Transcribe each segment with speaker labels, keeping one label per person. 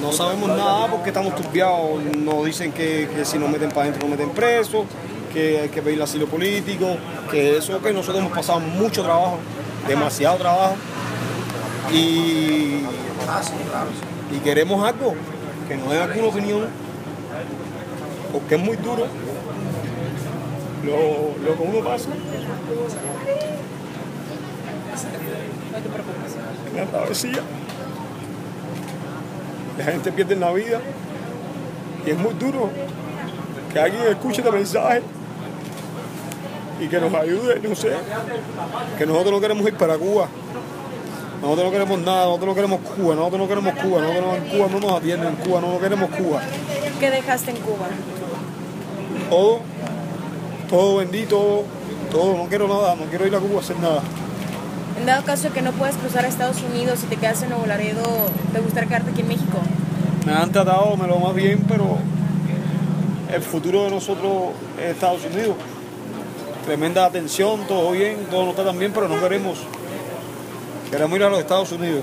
Speaker 1: No sabemos nada porque estamos turbiados. Nos dicen que, que si nos meten para adentro nos meten presos, que hay que pedir asilo político, que eso que nosotros hemos pasado mucho trabajo, demasiado trabajo. Y, y queremos algo, que nos den alguna opinión, porque es muy duro lo, lo que uno pasa. La travesía. La gente pierde la vida y es muy duro que alguien escuche este mensaje y que nos ayude, no sé, que nosotros no queremos ir para Cuba. Nosotros no queremos nada, nosotros no queremos Cuba, nosotros no queremos Cuba, nosotros en Cuba no nos atienden, en Cuba no queremos Cuba.
Speaker 2: ¿Qué dejaste en Cuba?
Speaker 1: Todo, todo bendito, todo, no quiero nada, no quiero ir a Cuba a hacer nada.
Speaker 2: En dado caso de que no puedas cruzar a Estados Unidos y te quedas en Nuevo Laredo, ¿te gustaría quedarte aquí en México?
Speaker 1: Me han tratado me lo más bien, pero el futuro de nosotros es Estados Unidos. Tremenda atención, todo bien, todo nos tratan bien, pero no queremos. Queremos ir a los Estados Unidos.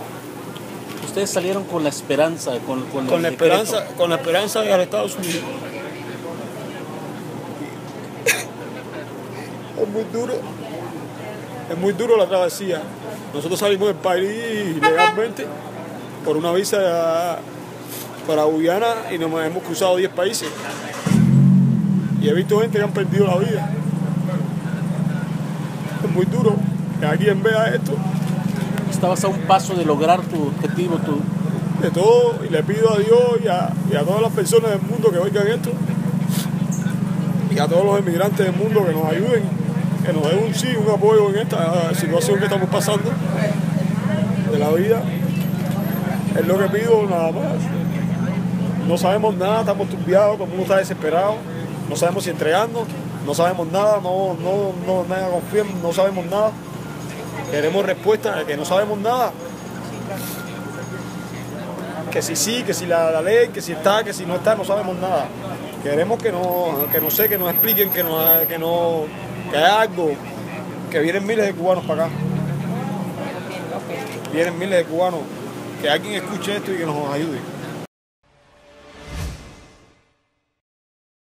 Speaker 3: Ustedes salieron con la esperanza, con, con,
Speaker 1: Con la
Speaker 3: decreto.
Speaker 1: esperanza, con la esperanza de ir a los Estados Unidos. Es muy duro. Es muy duro la travesía. Nosotros salimos del país legalmente por una visa para Guyana y nos hemos cruzado 10 países. Y he visto gente que han perdido la vida. Es muy duro que alguien vea esto
Speaker 3: Estabas a un paso de lograr tu objetivo, tu,
Speaker 1: de todo y le pido a Dios y a, y a todas las personas del mundo que oigan esto y a todos los emigrantes del mundo que nos ayuden, que nos den un sí, un apoyo en esta situación que estamos pasando de la vida. Es lo que pido nada más. No sabemos nada, estamos turbiados, todo el mundo está desesperado, no sabemos si entregarnos, no sabemos nada, no, no, no, nada confiamos, no sabemos nada. Queremos respuestas de que no sabemos nada que si sí, que si la, la ley, que si está, que si no está, no sabemos nada. Queremos que no, que no sé, que nos expliquen, que nos, que no, que hay algo, que vienen miles de cubanos para acá. Vienen miles de cubanos, que alguien escuche esto y que nos ayude.